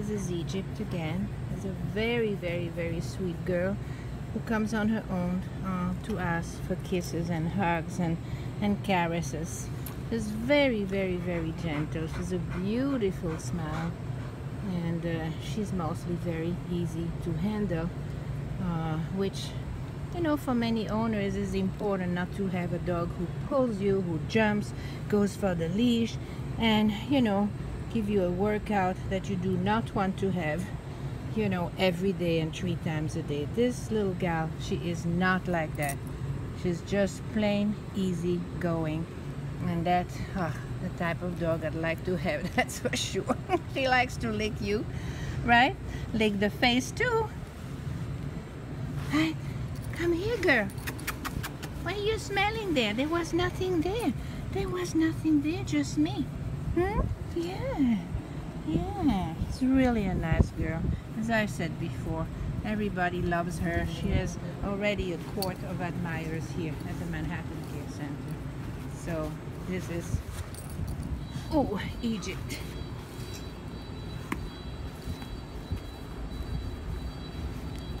This is Egypt again. It's a very, very, very sweet girl who comes on her own uh, to ask for kisses and hugs and, and caresses. She's very, very, very gentle. She's a beautiful smile and uh, she's mostly very easy to handle, uh, which you know for many owners is important not to have a dog who pulls you, who jumps, goes for the leash, and you know give you a workout that you do not want to have you know every day and three times a day. This little gal she is not like that. She's just plain easy going. And that uh, the type of dog I'd like to have that's for sure. She likes to lick you right? Lick the face too. Right come here girl. What are you smelling there? There was nothing there. There was nothing there just me hmm yeah, yeah. It's really a nice girl. As I said before, everybody loves her. She has already a court of admirers here at the Manhattan Care Center. So this is, oh, Egypt.